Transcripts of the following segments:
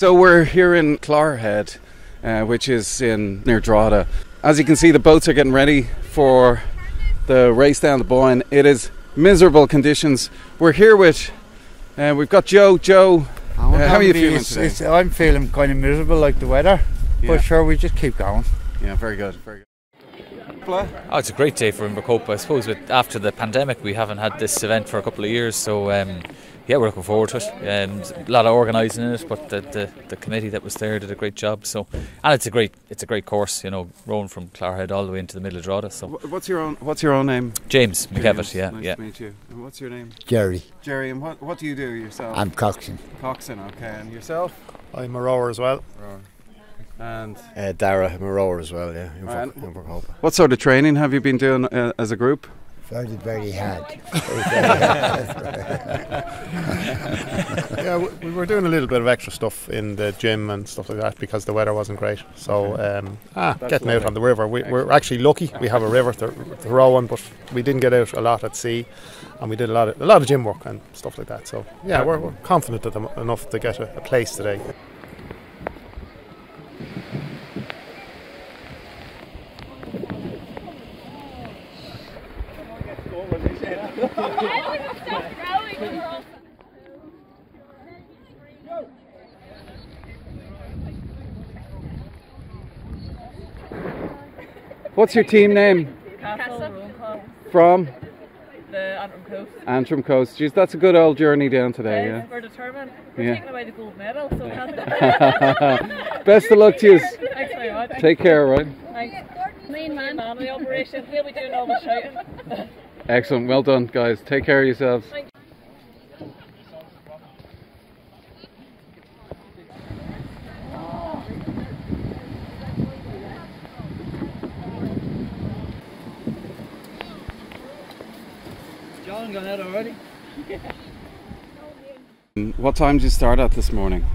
So we're here in Clogherhead, uh, which is in near Drogheda. As you can see, the boats are getting ready for the race down the Boyne. It is miserable conditions. We're here with, uh, we've got Joe. Joe, uh, how are you feeling It's- today? it's- I'm feeling kind of miserable like the weather, Yeah. but sure, we just keep going. Yeah, very good, very good. Oh, it's a great day for Invercope. I suppose with, after the pandemic, we haven't had this event for a couple of years, so um, yeah, we're looking forward to it. Um, a lot of organising in it, but the, the, the committee that was there did a great job. So, and it's a great it's a great course, you know, rowing from Clogherhead all the way into the middle of Drogheda. So, What's your own? What's your own name? James James, McEvitt, yeah, nice yeah. to meet you. And what's your name? Jerry. Jerry. And what what do you do yourself? I'm coxswain. coxswain. Okay, and yourself? I'm a rower as well. Rower. And Uh, Dara, I'm a rower as well, yeah, in Right. Inver- Invercope. what sort of training have you been doing uh, as a group? Very, very hard. Yeah, we, we were doing a little bit of extra stuff in the gym and stuff like that because the weather wasn't great. So, um, ah, getting out on the river. We, we're actually lucky. We have a river to, to row on, but we didn't get out a lot at sea, and we did a lot of a lot of gym work and stuff like that. So, yeah, we're, we're confident enough to get a, a place today. What's your team name? Castle. From the Antrim Coast. Antrim Coast. Jeez, that's a good old journey down today. Yeah. We're determined. We're Yeah. taking away the gold medal, so can't Best of luck to you. Thanks very much. Take care, right? Thanks. Main man of the operation. He'll be doing all the shouting. Excellent. Well done, guys. Take care of yourselves. John gone out already? What time did you start at this morning?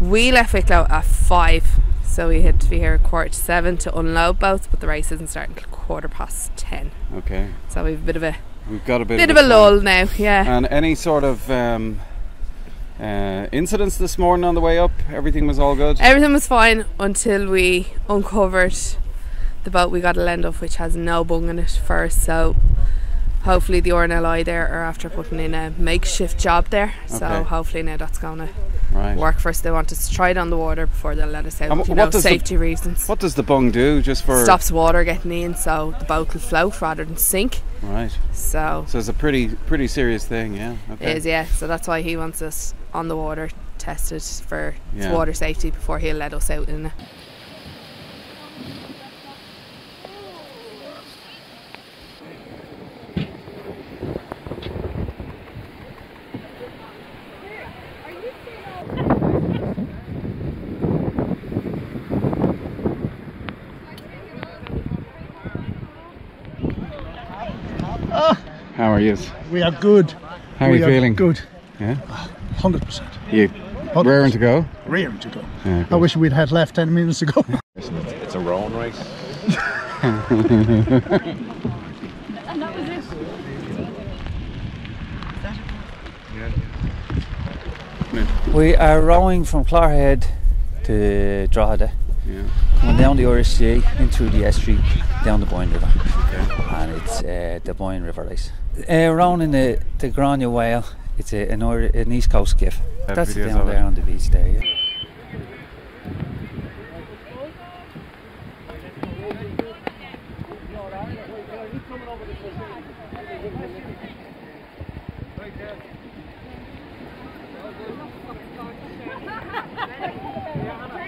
We left Wicklow at five, so we had to be here at quarter to seven to unload boats, but the race isn't starting till quarter past ten. Okay. So we've a bit of a We've got a bit, bit of of a lull now, yeah. And any sort of um, uh, incidents this morning on the way up? Everything was all good? Everything was fine until we uncovered the boat we got a lend off, which has no bung in it first. So hopefully the RNLI there are after putting in a makeshift job there. So Okay. hopefully now that's going to Right. work for us. They want us to try it on the water before they let us out. And wh- you know, does the- safety reasons. What does the bung do just for. Stops water getting in, so the boat will float rather than sink. Right. So So it's a pretty pretty serious thing, yeah. Okay. It is, yeah. So that's why he wants us on the water tested for Yeah. water safety before he'll let us out in it. Are you? We are good. How are we you feeling? Good. Yeah. Hundred percent. You raring to go? Rearing to go. Yeah, I wish we'd had left ten minutes ago. It's a rowing race. And that was it. We are rowing from Clogherhead to Drogheda, Yeah. Coming down the Irish into the estuary, down the Boyne River. And it's uh, the Boyne River race. Uh, rowing in the, the Grania Whale, it's a, an, Ir- an East Coast skiff. Have That's videos down of it. there on the beach there, yeah.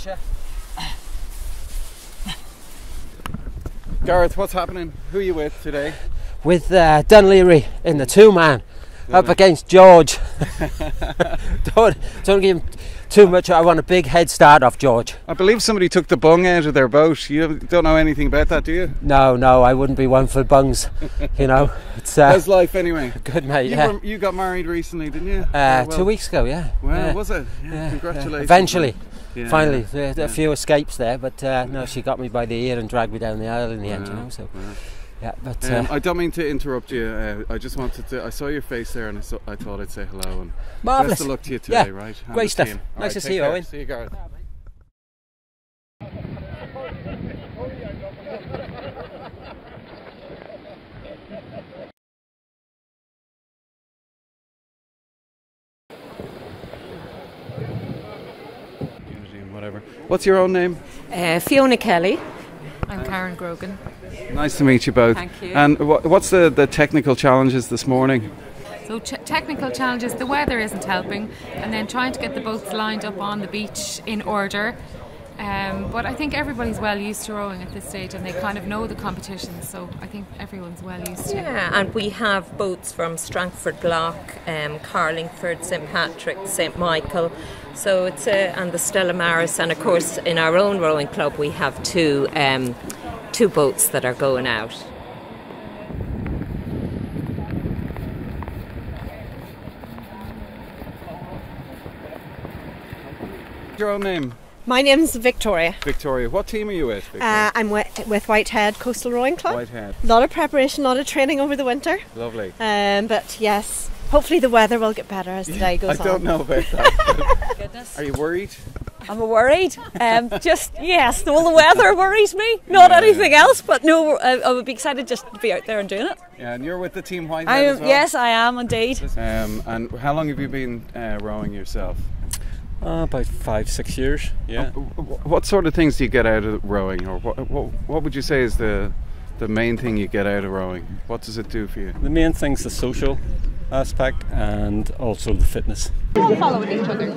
pressure. Gareth, what's happening? Who are you with today? with uh, Dún Laoghaire in the two man up against George. don't, don't give him too much. I want a big head start off George. I believe somebody took the bung out of their boat. You don't know anything about that, do you? No, no, I wouldn't be one for bungs. You know, it's uh, How's life anyway? good, mate. You, Yeah. were, you got married recently, didn't you? Uh, Yeah, well- two weeks ago, yeah. Well, yeah. was it? Yeah, Yeah, yeah. congratulations. Eventually, Yeah, finally, yeah, there- a few escapes there, but uh, no, she got me by the ear and dragged me down the aisle in the end. You know, so yeah. yeah. But Um, uh, I don't mean to interrupt you. Uh, I just wanted to. I saw your face there, and I, saw, I thought I'd say hello. And marvelous. best of luck to you today, Yeah, right? Great stuff. team. All Nice to see you, care. Owen. See you, Gareth. What's your own name? Uh, Fiona Kelly. I'm Karen Grogan. Nice to meet you both. Thank you. And wha what's the, the technical challenges this morning? So ch- technical challenges, the weather isn't helping, and then trying to get the boats lined up on the beach in order. Um, but I think everybody's well used to rowing at this stage, and they kind of know the competition. So I think everyone's well used to. it. Yeah, and we have boats from Strangford Lough, um, Carlingford, St Patrick, St Michael. So it's uh, and the Stella Maris, and of course in our own rowing club we have two um, two boats that are going out. Your own name? My name's Victoria. Victoria. What team are you with? Victoria? Uh, I'm with, with Whitehead Coastal Rowing Club. Whitehead. A lot of preparation, a lot of training over the winter. Lovely. Um, but yes, hopefully the weather will get better as the day goes on. I don't know about that. Goodness. Are you worried? I'm worried. Um, just yes, well the weather worries me, not Yeah. anything else. But no, I, I would be excited just to be out there and doing it. Yeah, and you're with the team Whitehead I as am, well? yes, I am indeed. Um, and how long have you been uh, rowing yourself? Uh, about five, six years. Yeah. Uh, What sort of things do you get out of rowing, or what, what, what would you say is the the main thing you get out of rowing? What does it do for you? The main thing's the social aspect and also the fitness. All following each other.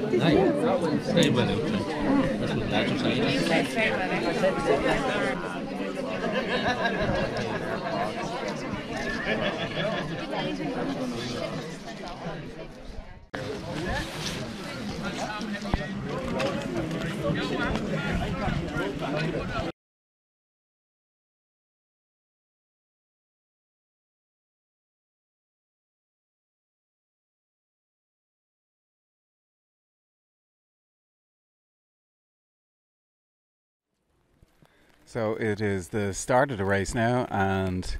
So it is the start of the race now, and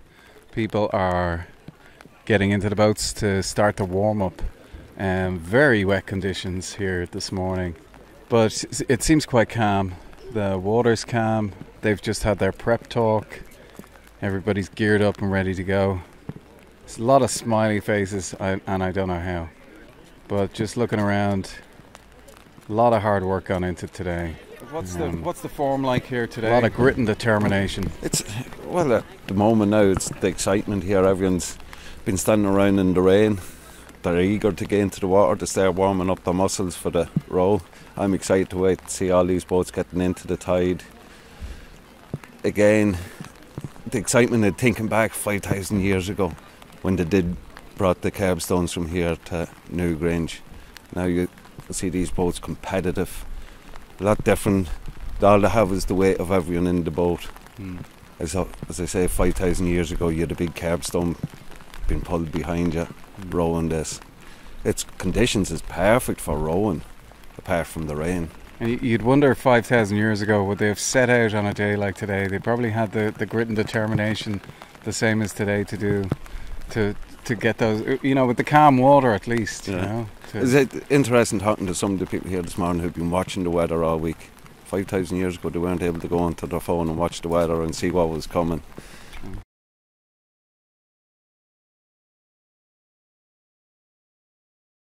people are getting into the boats to start the warm up. Um, very wet conditions here this morning, but it seems quite calm. The water's calm. They've just had their prep talk. Everybody's geared up and ready to go. There's a lot of smiley faces, and I don't know how. But just looking around, a lot of hard work gone into today. What's the what's the form like here today? A lot of grit and determination. It's well at the moment now. It's the excitement here. Everyone's been standing around in the rain. They're eager to get into the water to start warming up their muscles for the row. I'm excited to wait to see all these boats getting into the tide. Again, the excitement of thinking back 5,000 years ago when they did brought the curbstones from here to Newgrange. Now you see these boats competitive, a lot different. All they have is the weight of everyone in the boat. Hmm. As, I- as I say, 5,000 years ago, you had a big curbstone being pulled behind you, rowing this. Its conditions is perfect for rowing, apart from the rain. And you'd wonder 5,000 years ago, would they have set out on a day like today? They probably had the, the grit and determination the same as today to do, to to get those, uh, you know, with the calm water at least, you know. Is it interesting talking to some of the people here this morning who've been watching the weather all week? 5,000 years ago, they weren't able to go onto their phone and watch the weather and see what was coming.